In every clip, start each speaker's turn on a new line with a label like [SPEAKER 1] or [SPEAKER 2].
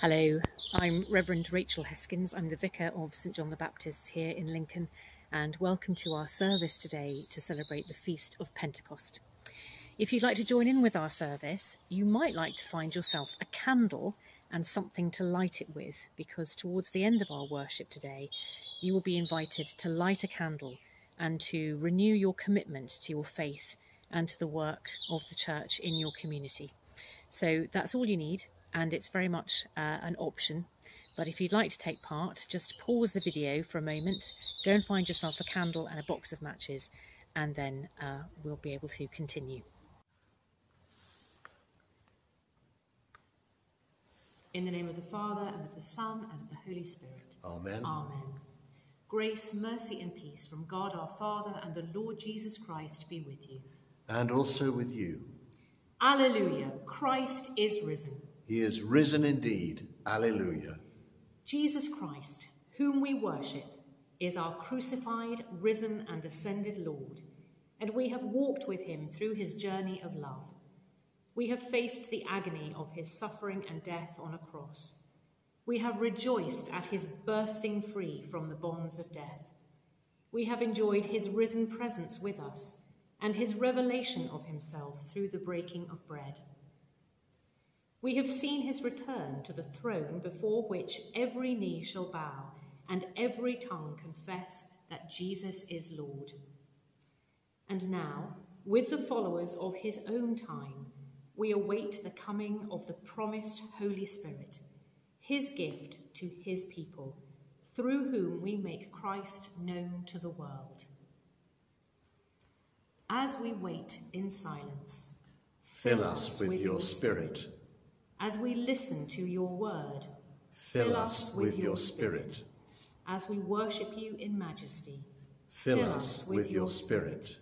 [SPEAKER 1] Hello, I'm Reverend Rachel Heskins. I'm the Vicar of St John the Baptist here in Lincoln, and welcome to our service today to celebrate the Feast of Pentecost. If you'd like to join in with our service, you might like to find yourself a candle and something to light it with, because towards the end of our worship today, you will be invited to light a candle and to renew your commitment to your faith and to the work of the church in your community. So that's all you need and it's very much uh, an option. But if you'd like to take part, just pause the video for a moment, go and find yourself a candle and a box of matches, and then uh, we'll be able to continue. In the name of the Father, and of the Son, and of the Holy Spirit.
[SPEAKER 2] Amen.
[SPEAKER 1] Amen. Grace, mercy, and peace from God our Father and the Lord Jesus Christ be with you.
[SPEAKER 2] And also with you.
[SPEAKER 1] Alleluia. Christ is risen.
[SPEAKER 2] He is risen indeed. Alleluia.
[SPEAKER 1] Jesus Christ, whom we worship, is our crucified, risen, and ascended Lord, and we have walked with him through his journey of love. We have faced the agony of his suffering and death on a cross. We have rejoiced at his bursting free from the bonds of death. We have enjoyed his risen presence with us and his revelation of himself through the breaking of bread. We have seen his return to the throne before which every knee shall bow and every tongue confess that Jesus is Lord. And now, with the followers of his own time, we await the coming of the promised Holy Spirit, his gift to his people, through whom we make Christ known to the world. As we wait in silence,
[SPEAKER 2] fill us with your Spirit
[SPEAKER 1] as we listen to your word.
[SPEAKER 2] Fill us with your spirit.
[SPEAKER 1] As we worship you in majesty.
[SPEAKER 2] Fill us with your spirit.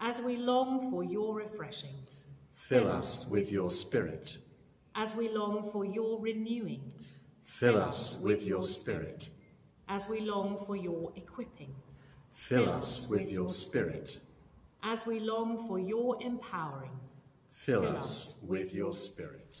[SPEAKER 1] As we long for your refreshing.
[SPEAKER 2] Fill us with your spirit.
[SPEAKER 1] As we long for your renewing.
[SPEAKER 2] Fill us with your spirit.
[SPEAKER 1] As we long for your equipping.
[SPEAKER 2] Fill us with your spirit.
[SPEAKER 1] As we long for your empowering.
[SPEAKER 2] Fill us with your spirit.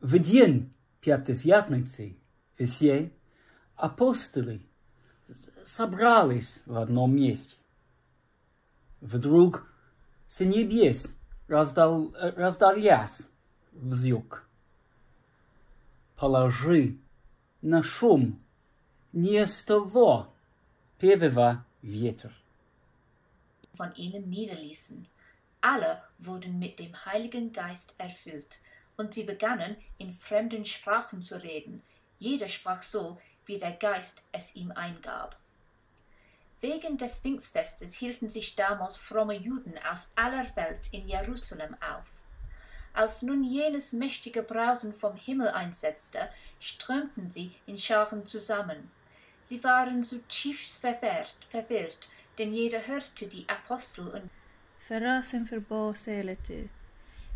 [SPEAKER 3] В день Пятидесятницы все апостолы собрались в одном месте. Вдруг с небес раздал, раздался звук. Положи на шум не с того первого ветер.
[SPEAKER 4] Von ihnen niederließen. Alle wurden mit dem Heiligen Geist erfüllt und sie begannen in fremden Sprachen zu reden, jeder sprach so, wie der Geist es ihm eingab. Wegen des Pfingstfestes hielten sich damals fromme Juden aus aller Welt in Jerusalem auf. Als nun jenes mächtige Brausen vom Himmel einsetzte, strömten sie in Scharen zusammen. Sie waren zutiefst verwirrt, verwirrt, denn jeder hörte die Apostel und
[SPEAKER 5] Verrassing verbaasde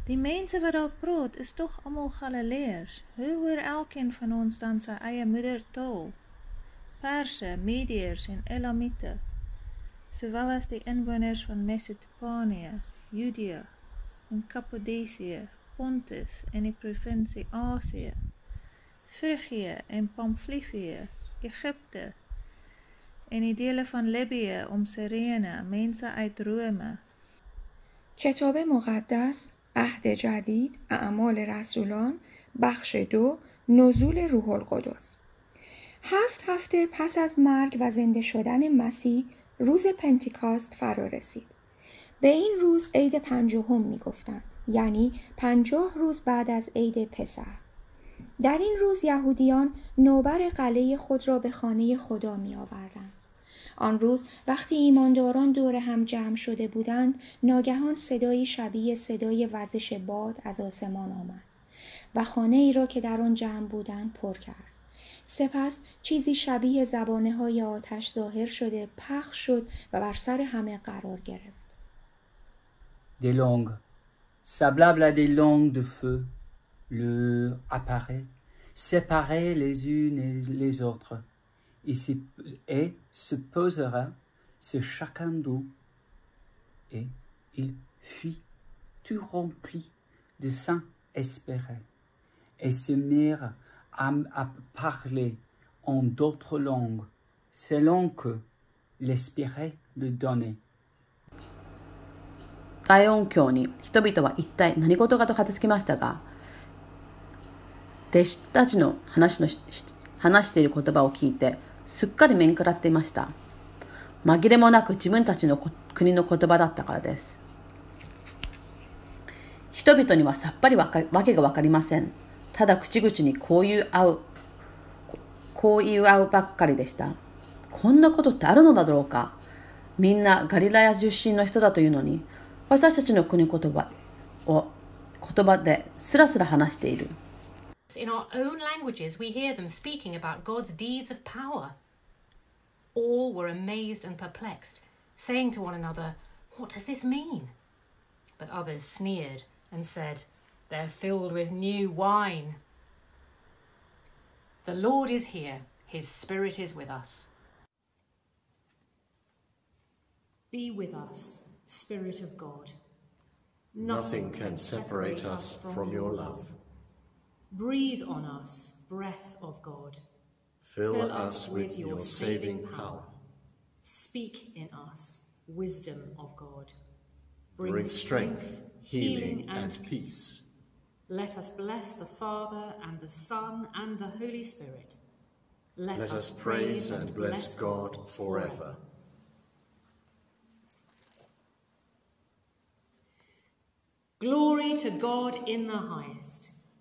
[SPEAKER 5] Die mense wat daar praat is tog almal Galileërs. Hoe hoor elkeen van ons dan sy eie moedertaal? Perse, Mediërs en Elamite, sowel as die inwoners van Mesopotamië, Judea en Kappadosie, Pontus en die provinsie Asië, Frigië en Pamfilië, Egipte en die dele van Libië om Cyrene, mense uit Rome.
[SPEAKER 6] کتاب مقدس عهد جدید اعمال رسولان بخش دو نزول روح القدس. هفت هفته پس از مرگ و زنده شدن مسیح روز پنتیکاست فرا رسید. به این روز عید پنجهم می گفتند یعنی پنجاه روز بعد از عید پسح در این روز یهودیان نوبر قلعه خود را به خانه خدا می آوردند آن روز وقتی ایمانداران دور هم جمع شده بودند ناگهان صدایی شبیه صدای وزش باد از آسمان آمد و خانه ای را که در آن جمع بودند پر کرد. سپس چیزی شبیه زبانه های آتش ظاهر شده پخش شد و بر سر همه قرار گرفت.
[SPEAKER 3] Des langues, semblables à des apparaît, les unes et, et se posera sur chacun d'eux, et il fuit tout rempli de saints espérés, et se mirent à, à parler en d'autres langues, selon que l'esprit le donnait.
[SPEAKER 7] 大音響に人々は一体何事かと片付きましたが弟子たちの話の話している言葉を聞いて すっかり面食らっていました。紛れもなく自分たちの国の言葉だったからです。人々にはさっぱりわかわけが分かりません。ただ口々にこういう合うこういう合うばっかりでした。こんなことってあるのだろうか。みんなガリラヤ出身の人だというのに私たちの国言葉を言葉ですらすら話している。
[SPEAKER 1] In our own languages, we hear them speaking about God's deeds of power. All were amazed and perplexed, saying to one another, What does this mean? But others sneered and said, They're filled with new wine. The Lord is here, His Spirit is with us. Be with us. Spirit of God.
[SPEAKER 2] Nothing can separate us from your love.
[SPEAKER 1] Breathe on us, breath of God.
[SPEAKER 2] Fill us with your saving power.
[SPEAKER 1] Speak in us, wisdom of God.
[SPEAKER 2] Bring strength, healing, and peace.
[SPEAKER 1] Let us bless the Father and the Son and the Holy Spirit.
[SPEAKER 2] Let, us praise and bless God forever.
[SPEAKER 1] Glory to God in the highest,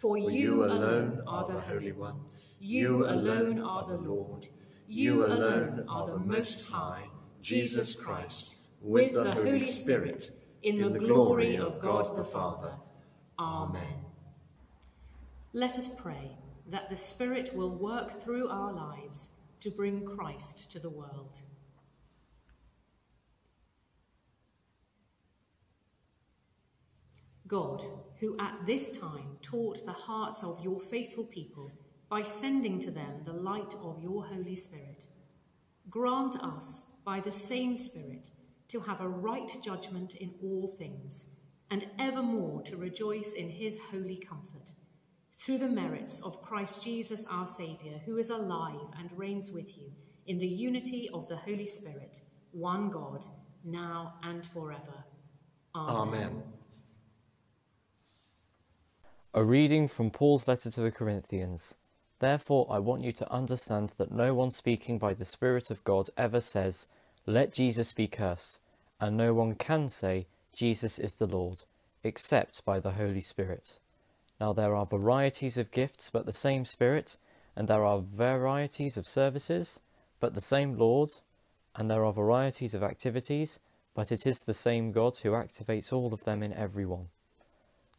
[SPEAKER 2] For you alone are the Holy One. You alone are the Lord. You alone are the Most High, Jesus Christ, with the Holy Spirit, in the glory of God the Father. Amen.
[SPEAKER 1] Let us pray that the Spirit will work through our lives to bring Christ to the world. God, who at this time taught the hearts of your faithful people by sending to them the light of your Holy Spirit, grant us by the same Spirit to have a right judgment in all things, and evermore to rejoice in his holy comfort, through the merits of Christ Jesus our Saviour, who is alive and reigns with you in the unity of the Holy Spirit, one God, now and forever. Amen.
[SPEAKER 2] Amen.
[SPEAKER 8] A reading from Paul's letter to the Corinthians. Therefore, I want you to understand that no one speaking by the Spirit of God ever says, Let Jesus be cursed, and no one can say, Jesus is the Lord, except by the Holy Spirit. Now there are varieties of gifts, but the same Spirit, and there are varieties of services, but the same Lord, and there are varieties of activities, but it is the same God who activates all of them in every one.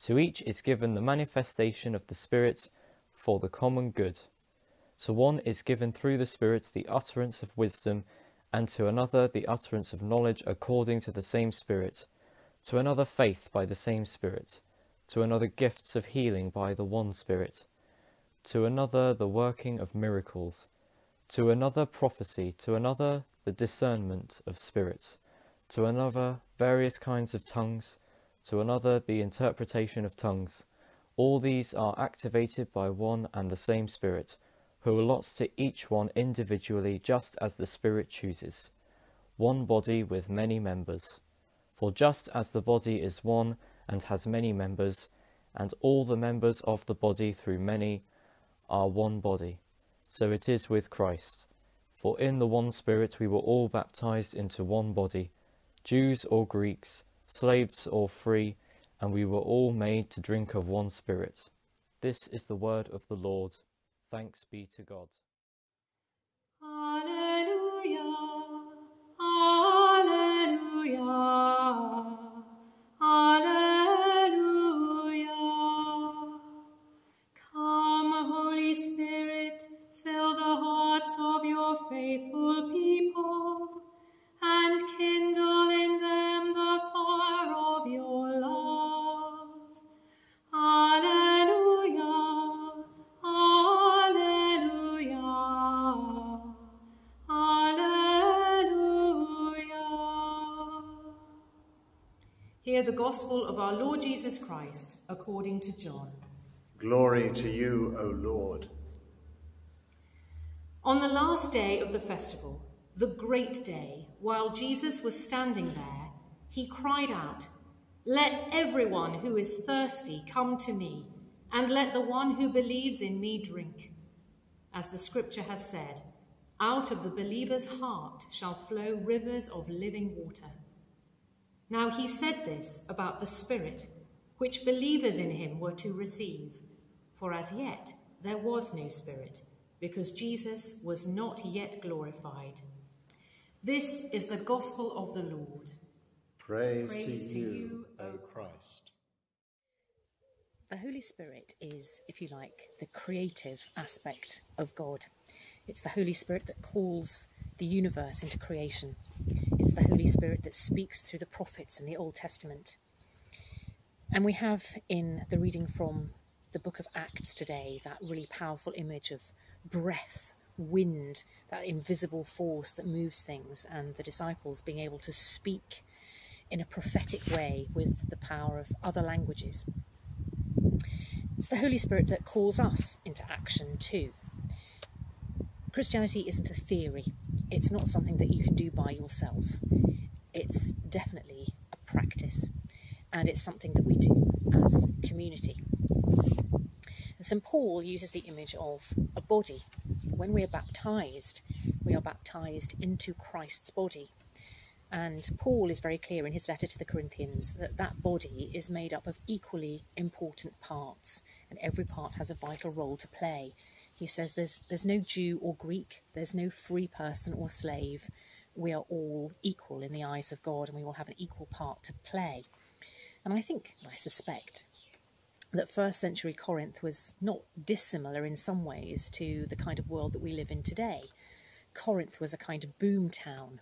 [SPEAKER 8] To each is given the manifestation of the Spirit for the common good. To one is given through the Spirit the utterance of wisdom, and to another the utterance of knowledge according to the same Spirit, to another faith by the same Spirit, to another gifts of healing by the one Spirit, to another the working of miracles, to another prophecy, to another the discernment of spirits, to another various kinds of tongues to another the interpretation of tongues. All these are activated by one and the same Spirit, who allots to each one individually just as the Spirit chooses. One body with many members. For just as the body is one and has many members, and all the members of the body through many are one body. So it is with Christ. For in the one Spirit we were all baptized into one body, Jews or Greeks, slaves or free, and we were all made to drink of one Spirit. This is the word of the Lord. Thanks be to God.
[SPEAKER 1] Hear the gospel of our Lord Jesus Christ according to John.
[SPEAKER 2] Glory to you, O Lord.
[SPEAKER 1] On the last day of the festival, the great day, while Jesus was standing there, he cried out, Let everyone who is thirsty come to me, and let the one who believes in me drink. As the scripture has said, out of the believer's heart shall flow rivers of living water. Now he said this about the Spirit, which believers in him were to receive, for as yet there was no Spirit, because Jesus was not yet glorified. This is the gospel of the Lord.
[SPEAKER 2] Praise, Praise to, you, you, O Christ.
[SPEAKER 1] The Holy Spirit is, if you like, the creative aspect of God. It's the Holy Spirit that calls the universe into creation. It's the Holy Spirit that speaks through the prophets in the Old Testament. And we have in the reading from the book of Acts today that really powerful image of breath, wind, that invisible force that moves things, and the disciples being able to speak in a prophetic way with the power of other languages. It's the Holy Spirit that calls us into action too. Christianity isn't a theory, it's not something that you can do by yourself. It's definitely a practice, and it's something that we do as community. And St. Paul uses the image of a body. When we are baptized, we are baptized into Christ's body. And Paul is very clear in his letter to the Corinthians that that body is made up of equally important parts, and every part has a vital role to play he says there's, there's no Jew or Greek, there's no free person or slave. We are all equal in the eyes of God and we all have an equal part to play. And I think, I suspect, that first century Corinth was not dissimilar in some ways to the kind of world that we live in today. Corinth was a kind of boom town,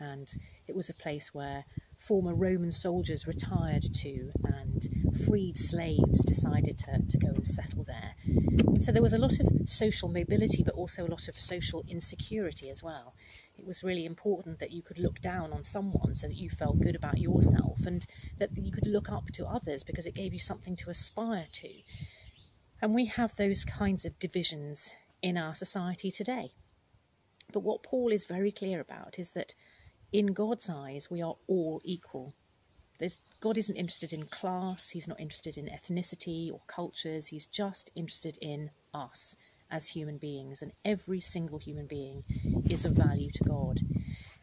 [SPEAKER 1] and it was a place where former Roman soldiers retired to and freed slaves decided to, to go and settle there. So there was a lot of social mobility, but also a lot of social insecurity as well. It was really important that you could look down on someone so that you felt good about yourself and that you could look up to others because it gave you something to aspire to. And we have those kinds of divisions in our society today. But what Paul is very clear about is that in God's eyes, we are all equal. There's, God isn't interested in class, He's not interested in ethnicity or cultures, He's just interested in us as human beings. And every single human being is of value to God.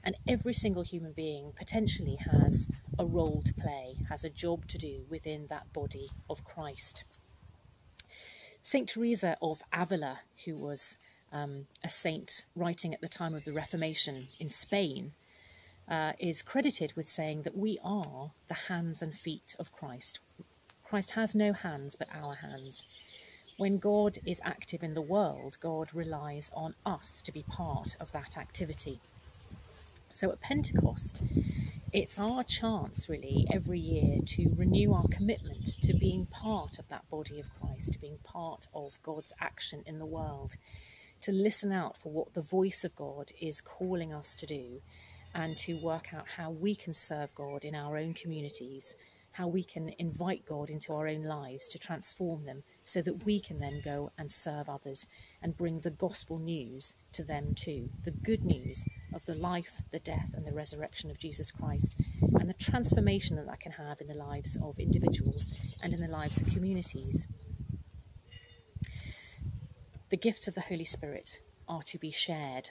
[SPEAKER 1] And every single human being potentially has a role to play, has a job to do within that body of Christ. St. Teresa of Avila, who was um, a saint writing at the time of the Reformation in Spain, uh, is credited with saying that we are the hands and feet of Christ. Christ has no hands but our hands. When God is active in the world, God relies on us to be part of that activity. So at Pentecost, it's our chance really every year to renew our commitment to being part of that body of Christ, to being part of God's action in the world, to listen out for what the voice of God is calling us to do, and to work out how we can serve God in our own communities how we can invite God into our own lives to transform them so that we can then go and serve others and bring the gospel news to them too. The good news of the life, the death, and the resurrection of Jesus Christ, and the transformation that that can have in the lives of individuals and in the lives of communities. The gifts of the Holy Spirit are to be shared.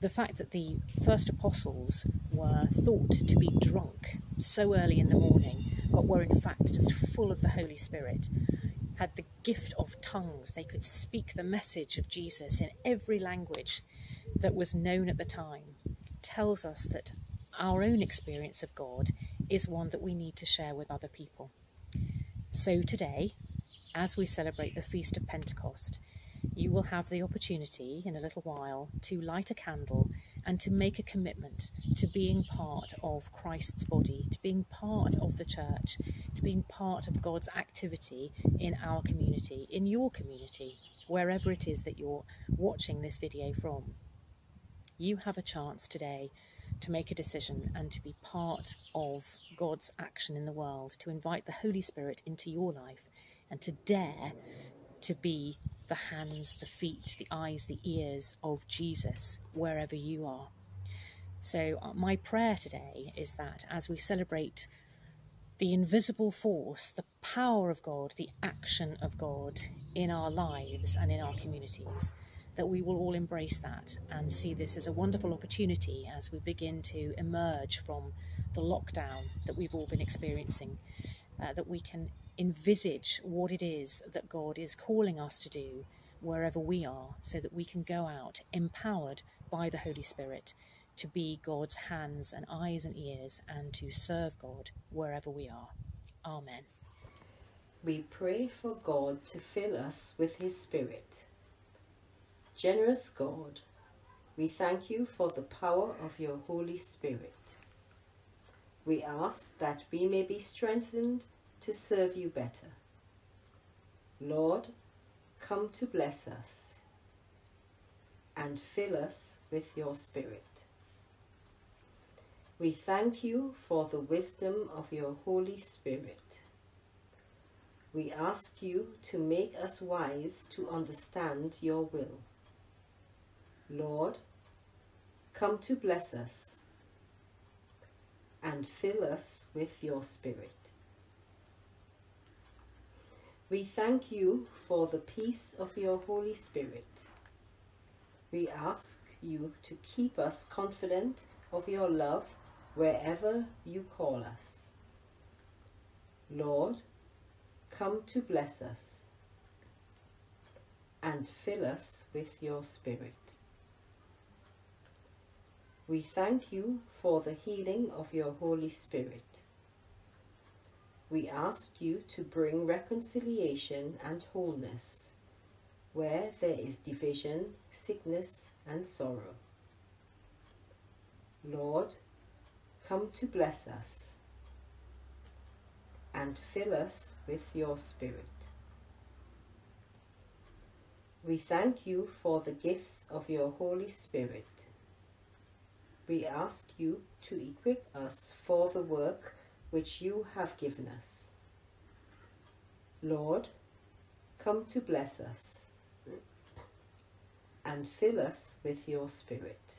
[SPEAKER 1] The fact that the first apostles were thought to be drunk so early in the morning, but were in fact just full of the Holy Spirit, had the gift of tongues. They could speak the message of Jesus in every language that was known at the time, tells us that our own experience of God is one that we need to share with other people. So today, as we celebrate the Feast of Pentecost, you will have the opportunity in a little while to light a candle and to make a commitment to being part of Christ's body, to being part of the church, to being part of God's activity in our community, in your community, wherever it is that you're watching this video from. You have a chance today to make a decision and to be part of God's action in the world, to invite the Holy Spirit into your life and to dare to be the hands, the feet, the eyes, the ears of Jesus wherever you are. So, uh, my prayer today is that as we celebrate the invisible force, the power of God, the action of God in our lives and in our communities, that we will all embrace that and see this as a wonderful opportunity as we begin to emerge from the lockdown that we've all been experiencing, uh, that we can envisage what it is that God is calling us to do wherever we are so that we can go out empowered by the Holy Spirit to be God's hands and eyes and ears and to serve God wherever we are. Amen.
[SPEAKER 9] We pray for God to fill us with His Spirit. Generous God, we thank you for the power of your Holy Spirit. We ask that we may be strengthened to serve you better. Lord, come to bless us and fill us with your Spirit. We thank you for the wisdom of your Holy Spirit. We ask you to make us wise to understand your will. Lord, come to bless us and fill us with your Spirit. We thank you for the peace of your Holy Spirit. We ask you to keep us confident of your love wherever you call us. Lord, come to bless us and fill us with your Spirit. We thank you for the healing of your Holy Spirit we ask you to bring reconciliation and wholeness where there is division, sickness, and sorrow. Lord, come to bless us and fill us with your Spirit. We thank you for the gifts of your Holy Spirit. We ask you to equip us for the work which you have given us. Lord, come to bless us and fill us with your Spirit.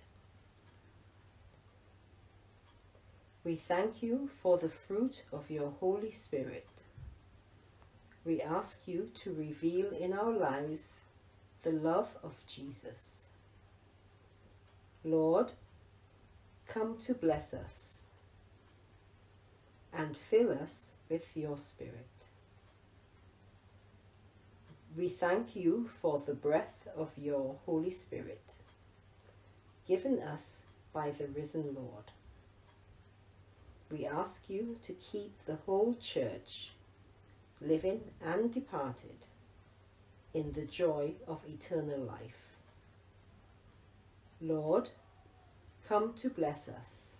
[SPEAKER 9] We thank you for the fruit of your Holy Spirit. We ask you to reveal in our lives the love of Jesus. Lord, come to bless us and fill us with your Spirit. We thank you for the breath of your Holy Spirit, given us by the risen Lord. We ask you to keep the whole church, living and departed, in the joy of eternal life. Lord, come to bless us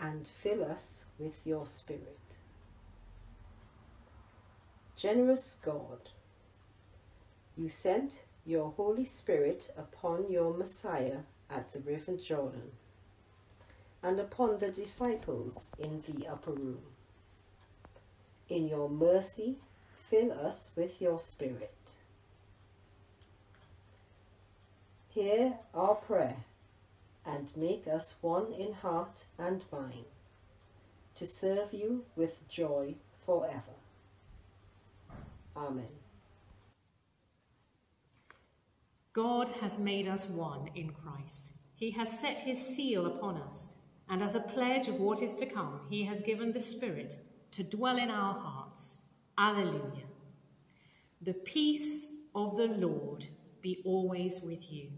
[SPEAKER 9] and fill us with your Spirit. Generous God, you sent your Holy Spirit upon your Messiah at the river Jordan, and upon the disciples in the upper room. In your mercy, fill us with your Spirit. Hear our prayer and make us one in heart and mind to serve you with joy forever. Amen.
[SPEAKER 1] God has made us one in Christ. He has set his seal upon us, and as a pledge of what is to come, he has given the Spirit to dwell in our hearts. Alleluia. The peace of the Lord be always with you.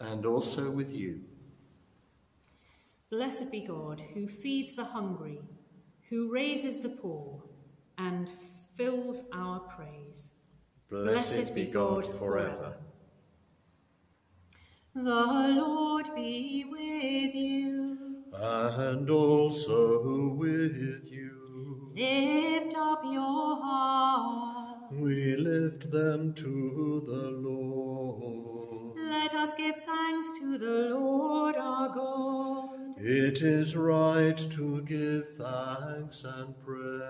[SPEAKER 2] And also with you.
[SPEAKER 1] Blessed be God, who feeds the hungry, who raises the poor, and fills our praise.
[SPEAKER 2] Blessed, be God forever.
[SPEAKER 1] The Lord be with you.
[SPEAKER 2] And also with you.
[SPEAKER 1] Lift up your hearts.
[SPEAKER 2] We lift them to the Lord.
[SPEAKER 1] Let us give thanks to the Lord our God.
[SPEAKER 2] It is right to give thanks and praise.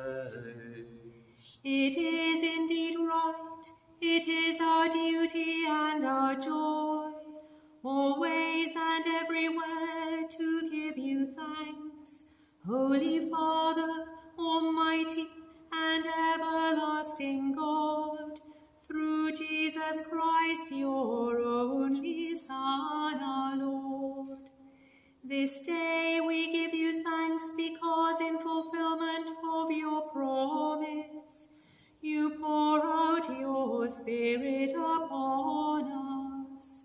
[SPEAKER 1] It is indeed right. It is our duty and our joy, always and everywhere to give you thanks, Holy Father, Almighty This day we give you thanks because in fulfillment of your promise, you pour out your Spirit upon us,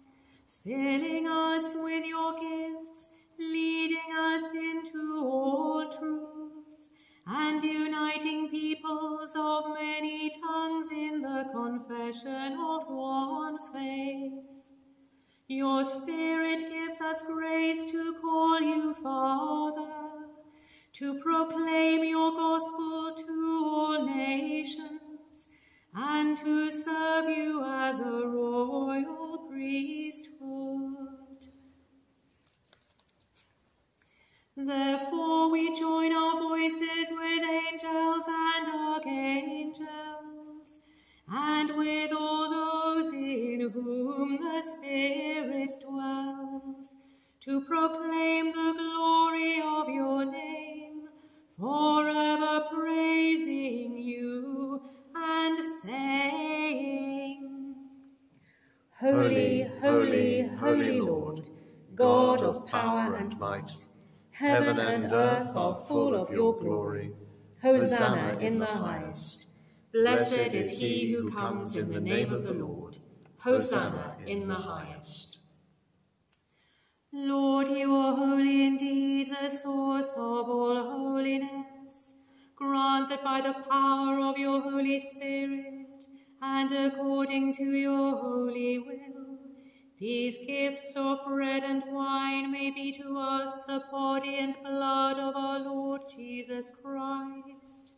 [SPEAKER 1] filling us with your gifts, leading us into all truth, and uniting peoples of many tongues in the confession of one faith. Your Spirit to proclaim your gospel to all nations, and to serve you as a royal priesthood. Therefore we join our voices with angels and archangels, and with all those in whom the Spirit dwells, to proclaim the
[SPEAKER 2] holy, Lord, God of power and might, heaven and earth are full of your glory.
[SPEAKER 1] Hosanna in the highest. Blessed is he who comes in the name of the Lord. Hosanna in the highest. Lord, you are holy indeed, the source of all holiness. Grant that by the power of your Holy Spirit, and according to your holy will, these gifts of bread and wine may be to us the body and blood of our Lord Jesus Christ,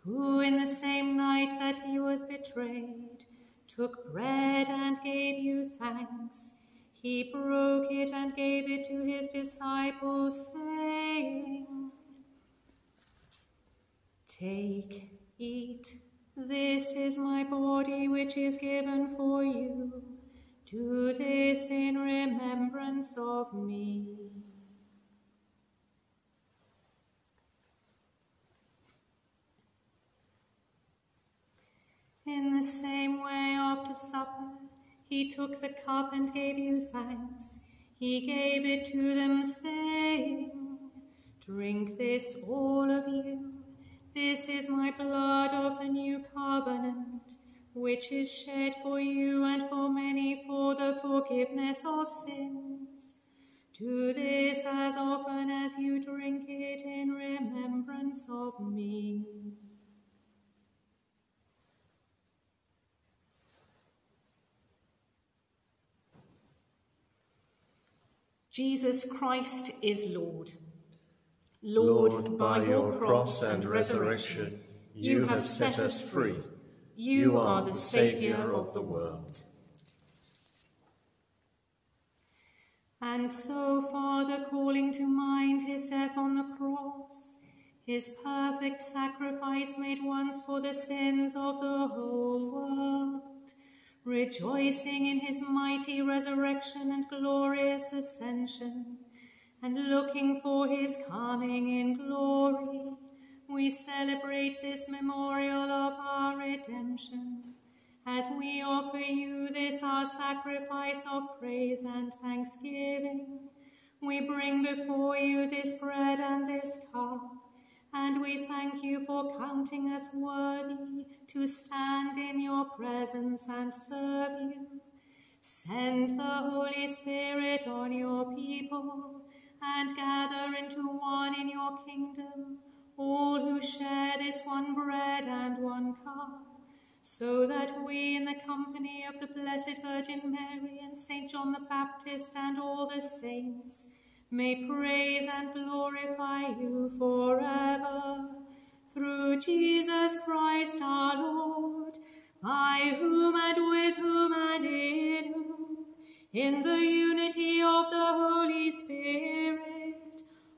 [SPEAKER 1] who in the same night that he was betrayed, took bread and gave you thanks. He broke it and gave it to his disciples, saying, Take, eat, this is my body which is given for you. Do this in remembrance of me. In the same way, after supper, he took the cup and gave you thanks. He gave it to them, saying, Drink this, all of you. This is my blood of the new covenant, which is shed for you and for many for the forgiveness of sins. Do this as often as you drink it in remembrance of me. Jesus Christ is Lord.
[SPEAKER 2] Lord, by your cross and resurrection, you have set us free. You are the Saviour of the world.
[SPEAKER 1] And so, Father, calling to mind his death on the cross, his perfect sacrifice made once for the sins of the whole world, rejoicing in his mighty resurrection and glorious ascension, and looking for his coming in glory, we celebrate this memorial of our redemption as we offer you this our sacrifice of praise and thanksgiving. We bring before you this bread and this cup, and we thank you for counting us worthy to stand in your presence and serve you. Send the Holy Spirit on your people, and gather into one in your kingdom all who share this one bread and one cup so that we, in the company of the Blessed Virgin Mary and St. John the Baptist and all the saints, may praise and glorify you forever. Through Jesus Christ our Lord, by whom and with whom and in whom, in the unity of the Holy Spirit,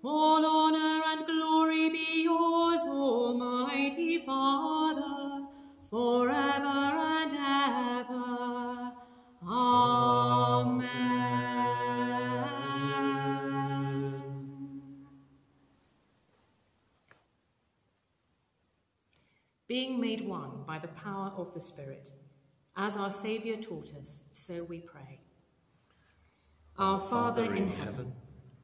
[SPEAKER 1] all honor and glory be yours, Almighty Father, forever and ever. Amen. Being made one by the power of the Spirit, as our Saviour taught us, so we pray. Our Father in heaven,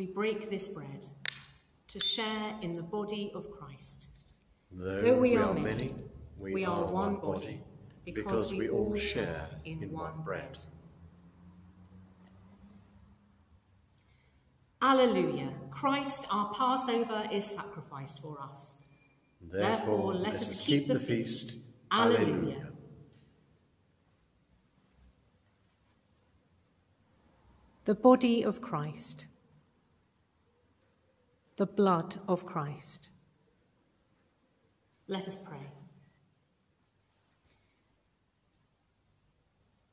[SPEAKER 1] We break this bread to share in the body of Christ.
[SPEAKER 2] Though we are many, we are one body, because we all share in one bread.
[SPEAKER 1] Alleluia! Christ our Passover is sacrificed for us.
[SPEAKER 2] Therefore, let us keep the feast. Alleluia.
[SPEAKER 1] The body of Christ. The blood of Christ. Let us pray.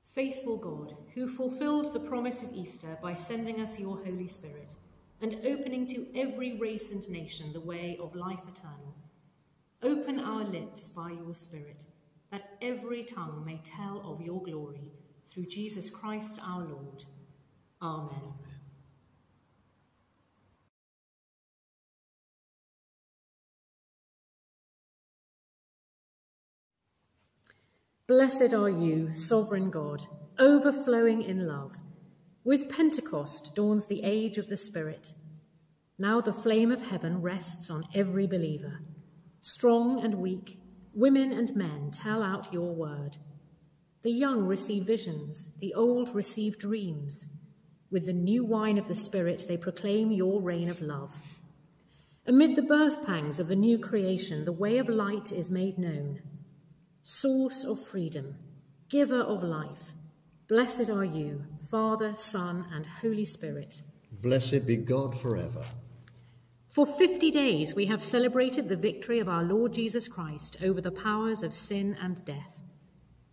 [SPEAKER 1] Faithful God, who fulfilled the promise of Easter by sending us your Holy Spirit and opening to every race and nation the way of life eternal, open our lips by your Spirit, that every tongue may tell of your glory through Jesus Christ our Lord. Amen. Blessed are you, sovereign God, overflowing in love. With Pentecost dawns the age of the Spirit. Now the flame of heaven rests on every believer. Strong and weak, women and men tell out your word. The young receive visions, the old receive dreams. With the new wine of the Spirit, they proclaim your reign of love. Amid the birth pangs of the new creation, the way of light is made known source of freedom, giver of life. Blessed are you, Father, Son, and Holy Spirit.
[SPEAKER 2] Blessed be God forever.
[SPEAKER 1] For 50 days we have celebrated the victory of our Lord Jesus Christ over the powers of sin and death.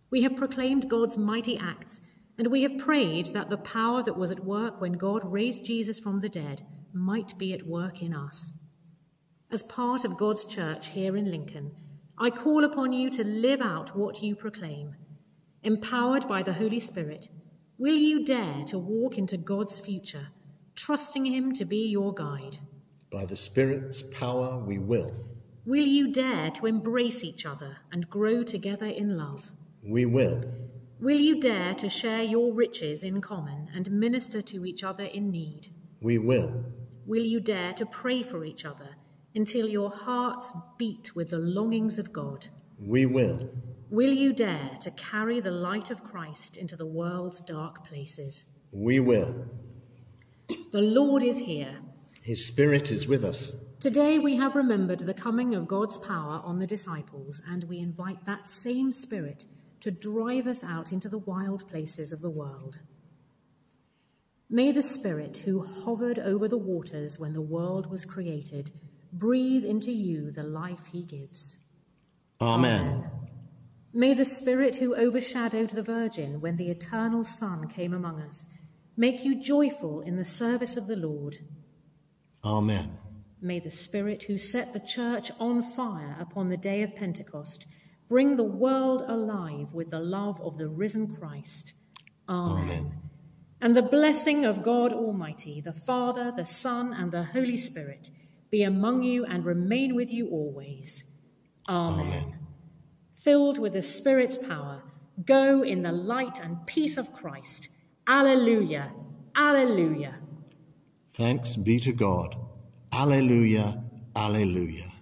[SPEAKER 1] We have proclaimed God's mighty acts, and we have prayed that the power that was at work when God raised Jesus from the dead might be at work in us. As part of God's church here in Lincoln, I call upon you to live out what you proclaim. Empowered by the Holy Spirit, will you dare to walk into God's future, trusting Him to be your guide?
[SPEAKER 2] By the Spirit's power, we will.
[SPEAKER 1] Will you dare to embrace each other and grow together in love?
[SPEAKER 2] We will.
[SPEAKER 1] Will you dare to share your riches in common and minister to each other in need?
[SPEAKER 2] We will.
[SPEAKER 1] Will you dare to pray for each other until your hearts beat with the longings of God?
[SPEAKER 2] We will.
[SPEAKER 1] Will you dare to carry the light of Christ into the world's dark places?
[SPEAKER 2] We will.
[SPEAKER 1] The Lord is here.
[SPEAKER 2] His Spirit is with us.
[SPEAKER 1] Today we have remembered the coming of God's power on the disciples, and we invite that same Spirit to drive us out into the wild places of the world. May the Spirit who hovered over the waters when the world was created breathe into you the life he gives.
[SPEAKER 2] Amen.
[SPEAKER 1] May the Spirit who overshadowed the Virgin when the eternal Son came among us make you joyful in the service of the Lord.
[SPEAKER 2] Amen.
[SPEAKER 1] May the Spirit who set the church on fire upon the day of Pentecost bring the world alive with the love of the risen Christ. Amen.
[SPEAKER 2] Amen.
[SPEAKER 1] And the blessing of God Almighty, the Father, the Son, and the Holy Spirit be among you and remain with you always. Amen.
[SPEAKER 2] Amen.
[SPEAKER 1] Filled with the Spirit's power, go in the light and peace of Christ. Alleluia. Alleluia.
[SPEAKER 2] Thanks be to God. Alleluia. Alleluia.